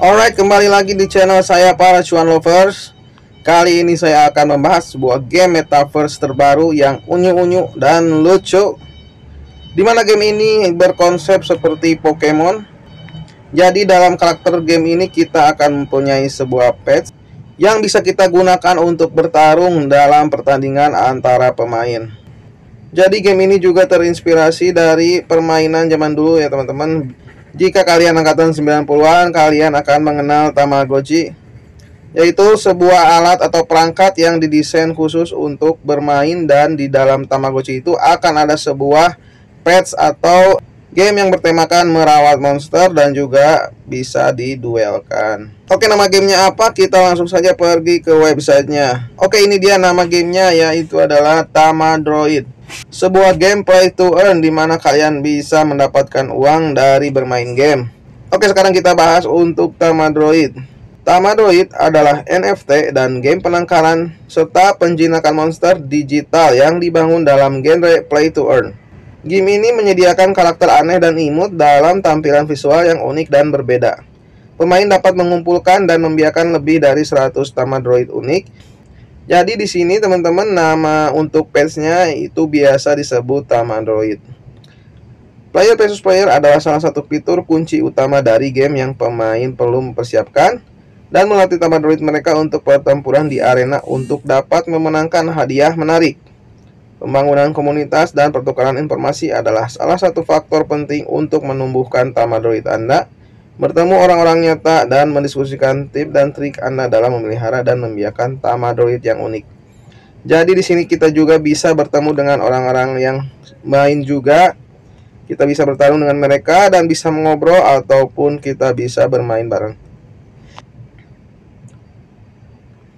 Alright, kembali lagi di channel saya para cuan lovers. Kali ini saya akan membahas sebuah game metaverse terbaru yang unyu-unyu dan lucu. Di mana game ini berkonsep seperti Pokemon. Jadi dalam karakter game ini kita akan mempunyai sebuah pet yang bisa kita gunakan untuk bertarung dalam pertandingan antara pemain. Jadi game ini juga terinspirasi dari permainan zaman dulu ya teman-teman. Jika kalian angkatan 90-an, kalian akan mengenal Tamagotchi yaitu sebuah alat atau perangkat yang didesain khusus untuk bermain dan di dalam Tamagotchi itu akan ada sebuah pets atau game yang bertemakan merawat monster dan juga bisa diduelkan. Oke, nama gamenya apa? Kita langsung saja pergi ke websitenya. Oke, ini dia nama gamenya yaitu adalah Tamadroid. Sebuah game play to earn di mana kalian bisa mendapatkan uang dari bermain game. Oke, sekarang kita bahas untuk Tamadroid. Tamadroid adalah NFT dan game penangkaran serta penjinakan monster digital yang dibangun dalam genre play to earn. Game ini menyediakan karakter aneh dan imut dalam tampilan visual yang unik dan berbeda. Pemain dapat mengumpulkan dan membiarkan lebih dari 100 Tamadroid unik jadi di sini teman-teman nama untuk petsnya itu biasa disebut Taman Android. Player versus player adalah salah satu fitur kunci utama dari game yang pemain perlu mempersiapkan dan melatih Taman Android mereka untuk pertempuran di arena untuk dapat memenangkan hadiah menarik. Pembangunan komunitas dan pertukaran informasi adalah salah satu faktor penting untuk menumbuhkan Tamadroid Anda bertemu orang-orang nyata dan mendiskusikan tip dan trik Anda dalam memelihara dan membiarkan tamadroid yang unik. Jadi di sini kita juga bisa bertemu dengan orang-orang yang main juga. Kita bisa bertarung dengan mereka dan bisa mengobrol ataupun kita bisa bermain bareng.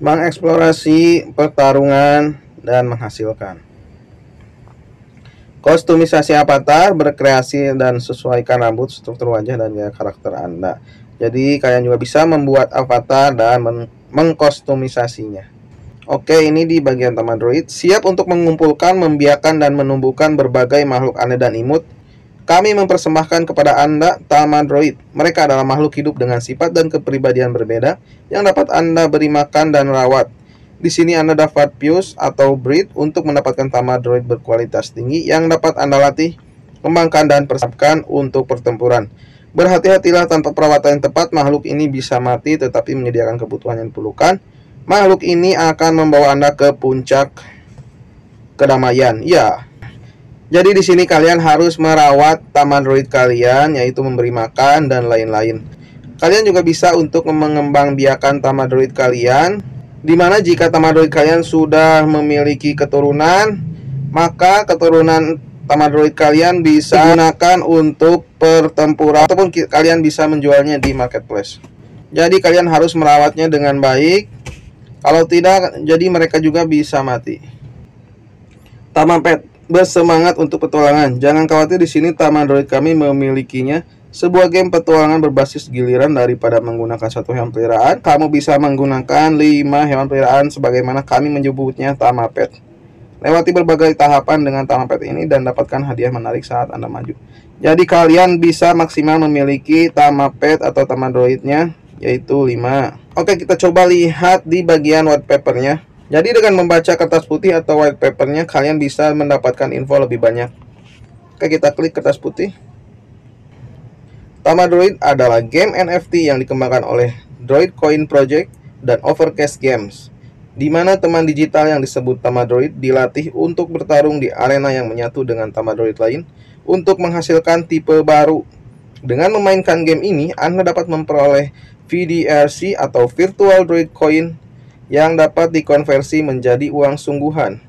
Mengeksplorasi pertarungan dan menghasilkan. Kostumisasi avatar berkreasi dan sesuaikan rambut, struktur wajah dan gaya karakter Anda. Jadi kalian juga bisa membuat avatar dan men mengkostumisasinya. Oke, ini di bagian taman droid. Siap untuk mengumpulkan, membiarkan dan menumbuhkan berbagai makhluk aneh dan imut. Kami mempersembahkan kepada Anda taman droid. Mereka adalah makhluk hidup dengan sifat dan kepribadian berbeda yang dapat Anda beri makan dan rawat. Di sini Anda dapat fuse atau breed untuk mendapatkan Tamadroid berkualitas tinggi yang dapat Anda latih, kembangkan dan persiapkan untuk pertempuran. Berhati-hatilah tanpa perawatan yang tepat, makhluk ini bisa mati tetapi menyediakan kebutuhan yang diperlukan. Makhluk ini akan membawa Anda ke puncak kedamaian. Ya. Jadi di sini kalian harus merawat Tamadroid kalian yaitu memberi makan dan lain-lain. Kalian juga bisa untuk mengembangbiakan Tamadroid kalian Di mana jika tamadroid kalian sudah memiliki keturunan, maka keturunan tamadroid kalian bisa gunakan untuk pertempuran ataupun kalian bisa menjualnya di marketplace. Jadi kalian harus merawatnya dengan baik. Kalau tidak, jadi mereka juga bisa mati. Taman pet bersemangat untuk petualangan. Jangan khawatir di sini taman droid kami memilikinya sebuah game petualangan berbasis giliran daripada menggunakan satu hewan peliharaan, kamu bisa menggunakan 5 hewan peliharaan sebagaimana kami menyebutnya Tamapet. Lewati berbagai tahapan dengan Tamapet ini dan dapatkan hadiah menarik saat Anda maju. Jadi kalian bisa maksimal memiliki Tamapet atau Tamadroidnya yaitu 5. Oke, kita coba lihat di bagian white papernya. Jadi dengan membaca kertas putih atau white papernya, kalian bisa mendapatkan info lebih banyak. Oke, kita klik kertas putih. Tamadroid adalah game NFT yang dikembangkan oleh Droid Coin Project dan Overcast Games, di mana teman digital yang disebut Tamadroid dilatih untuk bertarung di arena yang menyatu dengan Tamadroid lain untuk menghasilkan tipe baru. Dengan memainkan game ini, Anda dapat memperoleh VDRC atau Virtual Droid Coin yang dapat dikonversi menjadi uang sungguhan.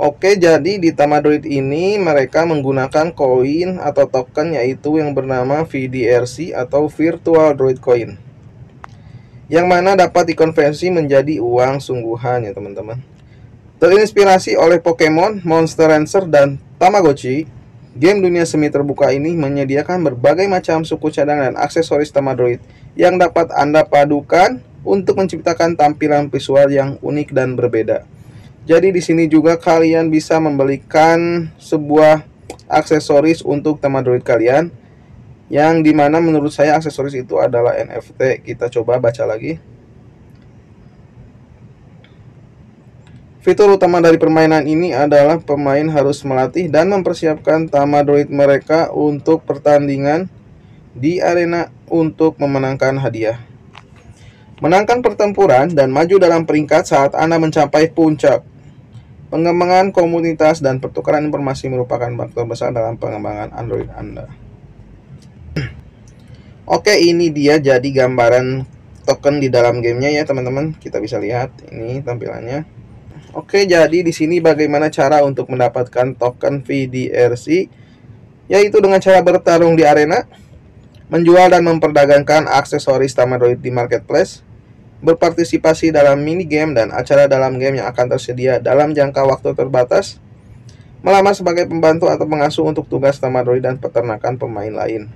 Oke, jadi di Tamadroid ini mereka menggunakan koin atau token yaitu yang bernama VDRC atau Virtual Droid Coin. Yang mana dapat dikonversi menjadi uang sungguhan ya teman-teman. Terinspirasi oleh Pokemon, Monster Rancher, dan Tamagotchi, game dunia semi terbuka ini menyediakan berbagai macam suku cadangan dan aksesoris Tamadroid yang dapat Anda padukan untuk menciptakan tampilan visual yang unik dan berbeda. Jadi di sini juga kalian bisa membelikan sebuah aksesoris untuk teman droid kalian yang di mana menurut saya aksesoris itu adalah NFT kita coba baca lagi Fitur utama dari permainan ini adalah pemain harus melatih dan mempersiapkan tamadroid mereka untuk pertandingan di arena untuk memenangkan hadiah. Menangkan pertempuran dan maju dalam peringkat saat Anda mencapai puncak. Pengembangan komunitas dan pertukaran informasi merupakan faktor besar dalam pengembangan Android Anda. Oke, ini dia jadi gambaran token di dalam gamenya ya teman-teman. Kita bisa lihat ini tampilannya. Oke, jadi di sini bagaimana cara untuk mendapatkan token VDRC yaitu dengan cara bertarung di arena, menjual dan memperdagangkan aksesoris Tamadroid di marketplace, berpartisipasi dalam mini game dan acara dalam game yang akan tersedia dalam jangka waktu terbatas, melamar sebagai pembantu atau pengasuh untuk tugas Tamadroid dan peternakan pemain lain.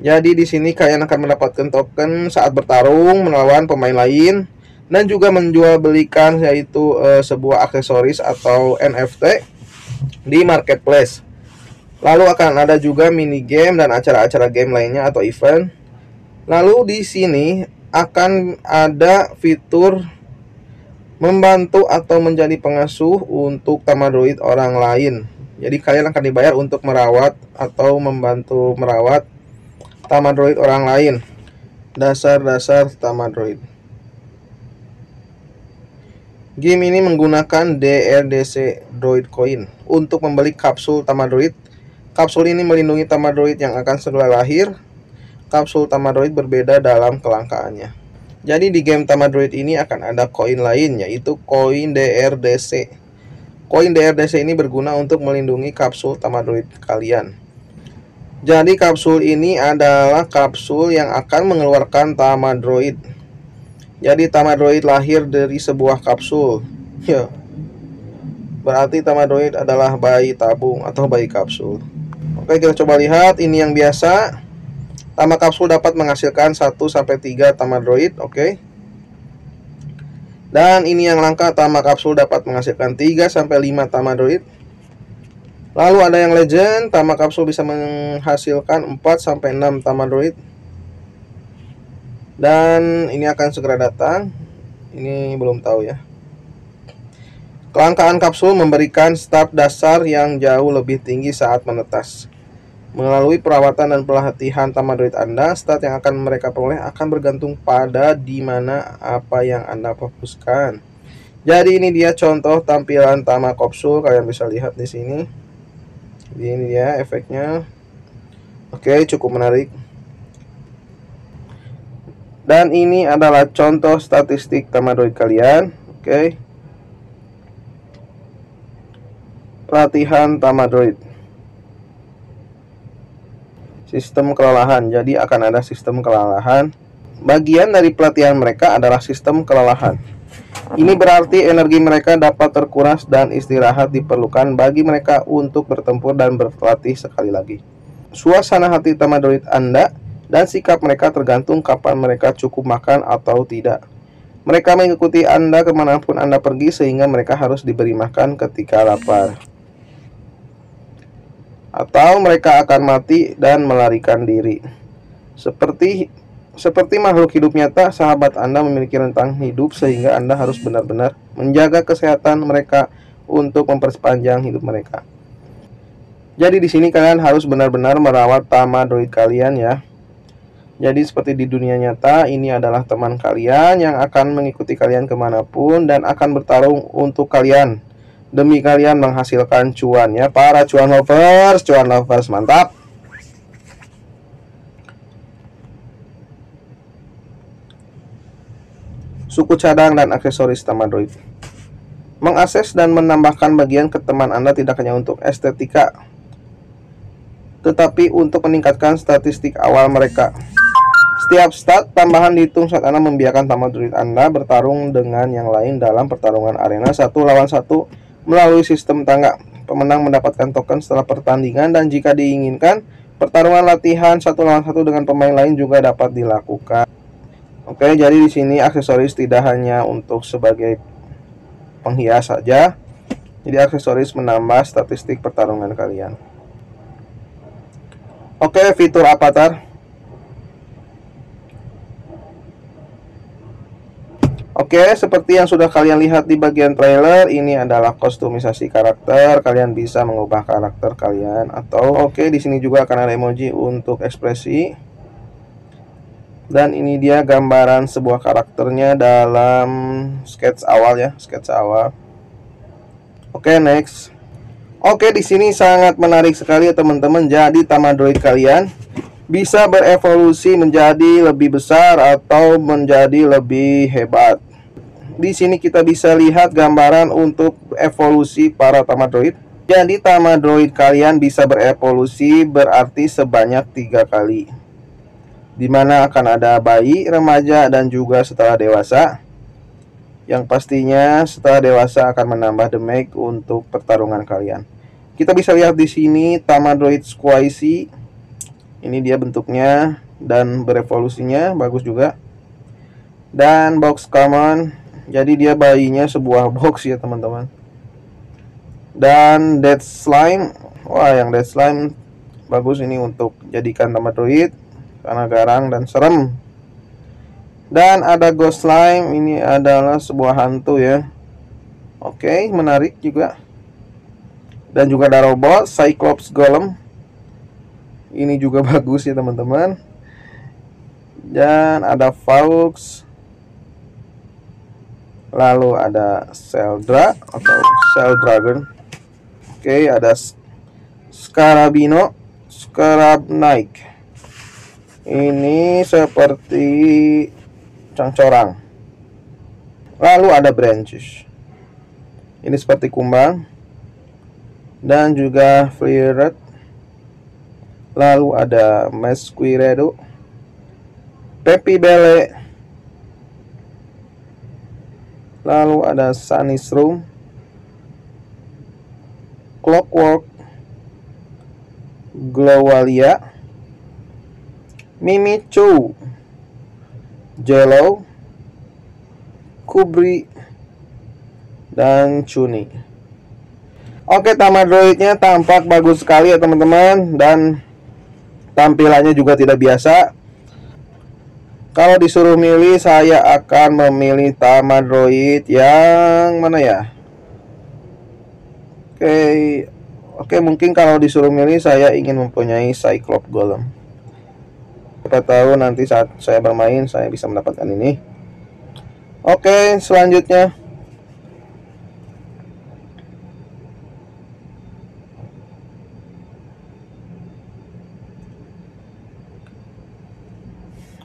Jadi di sini kalian akan mendapatkan token saat bertarung melawan pemain lain dan juga menjual belikan yaitu uh, sebuah aksesoris atau NFT di marketplace. Lalu akan ada juga mini game dan acara-acara game lainnya atau event. Lalu di sini akan ada fitur membantu atau menjadi pengasuh untuk tamadroid orang lain. Jadi kalian akan dibayar untuk merawat atau membantu merawat tamadroid orang lain. Dasar-dasar tamadroid. Game ini menggunakan DRDC Droid Coin untuk membeli kapsul Tamadroid. Kapsul ini melindungi Tamadroid yang akan segera lahir. Kapsul Tamadroid berbeda dalam kelangkaannya. Jadi di game Tamadroid ini akan ada koin lain yaitu koin DRDC. Koin DRDC ini berguna untuk melindungi kapsul Tamadroid kalian. Jadi kapsul ini adalah kapsul yang akan mengeluarkan Tamadroid jadi Tamadroid lahir dari sebuah kapsul. Ya. Berarti Tamadroid adalah bayi tabung atau bayi kapsul. Oke, kita coba lihat ini yang biasa. Tama kapsul dapat menghasilkan 1 sampai 3 Tamadroid, oke. Dan ini yang langka, Tama kapsul dapat menghasilkan 3 sampai 5 Tamadroid. Lalu ada yang legend, Tama kapsul bisa menghasilkan 4 sampai 6 Tamadroid dan ini akan segera datang ini belum tahu ya kelangkaan kapsul memberikan start dasar yang jauh lebih tinggi saat menetas melalui perawatan dan pelatihan tamadroid Anda start yang akan mereka peroleh akan bergantung pada di mana apa yang Anda fokuskan jadi ini dia contoh tampilan tama kapsul kalian bisa lihat di sini ini dia efeknya oke cukup menarik dan ini adalah contoh statistik Tamadroid kalian. Oke. Okay. Latihan Tamadroid. Sistem kelelahan. Jadi akan ada sistem kelelahan. Bagian dari pelatihan mereka adalah sistem kelelahan. Ini berarti energi mereka dapat terkuras dan istirahat diperlukan bagi mereka untuk bertempur dan berlatih sekali lagi. Suasana hati Tamadroid Anda dan sikap mereka tergantung kapan mereka cukup makan atau tidak. Mereka mengikuti Anda ke mana pun Anda pergi sehingga mereka harus diberi makan ketika lapar. Atau mereka akan mati dan melarikan diri. Seperti seperti makhluk hidup nyata, sahabat Anda memiliki rentang hidup sehingga Anda harus benar-benar menjaga kesehatan mereka untuk memperpanjang hidup mereka. Jadi di sini kalian harus benar-benar merawat tama droid kalian ya. Jadi seperti di dunia nyata, ini adalah teman kalian yang akan mengikuti kalian ke mana pun dan akan bertarung untuk kalian. Demi kalian menghasilkan cuan ya, para cuan lovers, cuan lovers, mantap. Suku cadang dan aksesoris Tamadroid Mengakses dan menambahkan bagian ke teman Anda tidak hanya untuk estetika, tetapi untuk meningkatkan statistik awal mereka. Setiap stat tambahan dihitung saat Anda membiarkan tamat druid Anda bertarung dengan yang lain dalam pertarungan arena satu lawan satu melalui sistem tangga. Pemenang mendapatkan token setelah pertandingan dan jika diinginkan, pertarungan latihan satu lawan satu dengan pemain lain juga dapat dilakukan. Oke, jadi di sini aksesoris tidak hanya untuk sebagai penghias saja. Jadi aksesoris menambah statistik pertarungan kalian. Oke, fitur avatar. Oke, seperti yang sudah kalian lihat di bagian trailer, ini adalah kostumisasi karakter. Kalian bisa mengubah karakter kalian atau oke di sini juga akan ada emoji untuk ekspresi. Dan ini dia gambaran sebuah karakternya dalam sketch awal ya, sketch awal. Oke, next. Oke, di sini sangat menarik sekali ya teman-teman. Jadi Tamadroid kalian bisa berevolusi menjadi lebih besar atau menjadi lebih hebat. Di sini kita bisa lihat gambaran untuk evolusi para Tamadroid. Jadi Tamadroid kalian bisa berevolusi berarti sebanyak tiga kali. Di mana akan ada bayi, remaja, dan juga setelah dewasa yang pastinya setelah dewasa akan menambah damage untuk pertarungan kalian. Kita bisa lihat di sini Tamadroid Squishy. Ini dia bentuknya dan berevolusinya bagus juga. Dan box common. Jadi dia bayinya sebuah box ya teman-teman. Dan Dead Slime. Wah, yang Dead Slime bagus ini untuk jadikan Tamadroid karena garang dan serem. Dan ada ghost slime ini adalah sebuah hantu ya. Oke menarik juga. Dan juga ada robot cyclops golem. Ini juga bagus ya teman-teman. Dan ada Faux lalu ada Seldra atau Cell Dragon oke ada Scarabino Scarab Nike ini seperti cangcorang. Lalu ada branches. Ini seperti kumbang. Dan juga flirt. Lalu ada mesquiredo. Pepi bele. Lalu ada sunny's room. Clockwork. Glowalia. Mimichu. Jello, Kubri, dan Cuni. Oke, Tamadroidnya tampak bagus sekali ya teman-teman dan tampilannya juga tidak biasa. Kalau disuruh milih, saya akan memilih Tamadroid yang mana ya? Oke, oke mungkin kalau disuruh milih, saya ingin mempunyai Cyclops Golem. Siapa tahu nanti saat saya bermain saya bisa mendapatkan ini. Oke selanjutnya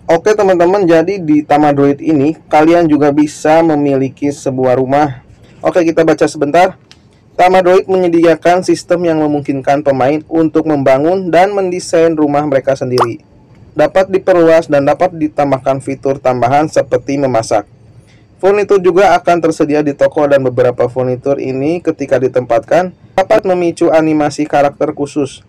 Oke teman-teman, jadi di Tamadroid ini kalian juga bisa memiliki sebuah rumah. Oke, kita baca sebentar. Tamadroid menyediakan sistem yang memungkinkan pemain untuk membangun dan mendesain rumah mereka sendiri dapat diperluas dan dapat ditambahkan fitur tambahan seperti memasak. Furnitur juga akan tersedia di toko dan beberapa furnitur ini ketika ditempatkan dapat memicu animasi karakter khusus.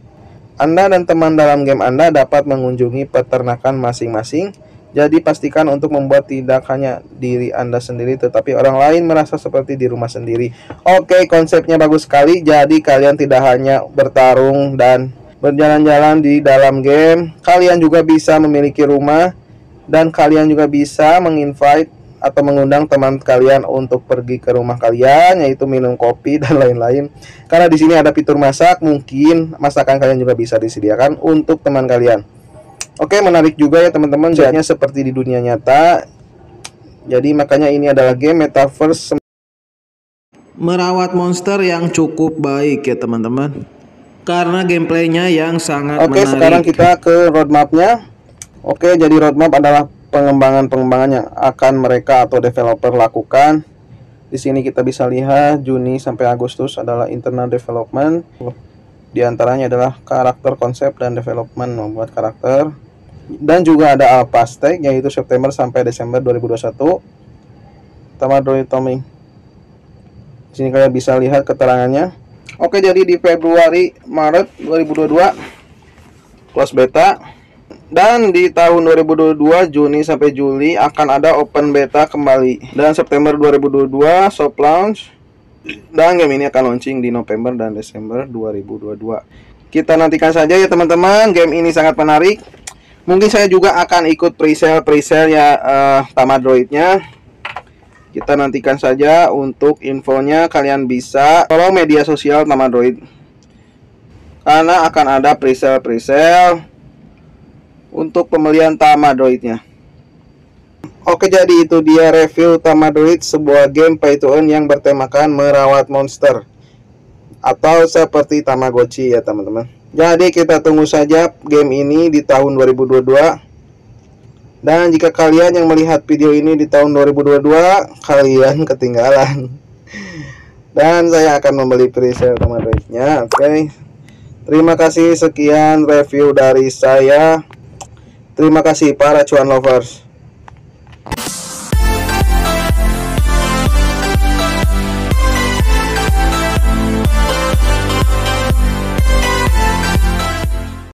Anda dan teman dalam game Anda dapat mengunjungi peternakan masing-masing. Jadi pastikan untuk membuat tidak hanya diri Anda sendiri tetapi orang lain merasa seperti di rumah sendiri. Oke, konsepnya bagus sekali. Jadi kalian tidak hanya bertarung dan berjalan-jalan di dalam game. Kalian juga bisa memiliki rumah dan kalian juga bisa menginvite atau mengundang teman kalian untuk pergi ke rumah kalian yaitu minum kopi dan lain-lain. Karena di sini ada fitur masak, mungkin masakan kalian juga bisa disediakan untuk teman kalian. Oke, menarik juga ya teman-teman, jadinya seperti di dunia nyata. Jadi makanya ini adalah game metaverse merawat monster yang cukup baik ya teman-teman karena gameplaynya yang sangat Oke, menarik. sekarang kita ke roadmapnya. Oke, jadi roadmap adalah pengembangan-pengembangan yang akan mereka atau developer lakukan. Di sini kita bisa lihat Juni sampai Agustus adalah internal development. Di antaranya adalah karakter konsep dan development membuat karakter. Dan juga ada Alpha Stake yaitu September sampai Desember 2021. Tamadroid Tommy. Di sini kalian bisa lihat keterangannya. Oke jadi di Februari Maret 2022 kelas beta dan di tahun 2022 Juni sampai Juli akan ada open beta kembali. Dan September 2022 soft launch. Dan game ini akan launching di November dan Desember 2022 kita nantikan saja ya teman-teman. Game ini sangat menarik. Mungkin saya juga akan ikut presale presale ya uh, tamadroidnya kita nantikan saja untuk infonya. Kalian bisa follow media sosial tamadroid karena akan ada presale presale untuk pembelian tamadroidnya Oke jadi itu dia review Tamadroid sebuah game pay to earn yang bertemakan merawat monster atau seperti Tamagotchi ya teman-teman. Jadi kita tunggu saja game ini di tahun 2022. Dan jika kalian yang melihat video ini di tahun 2022, kalian ketinggalan. Dan saya akan membeli presale Tamagotchi-nya. Oke. Terima kasih sekian review dari saya. Terima kasih para cuan lovers.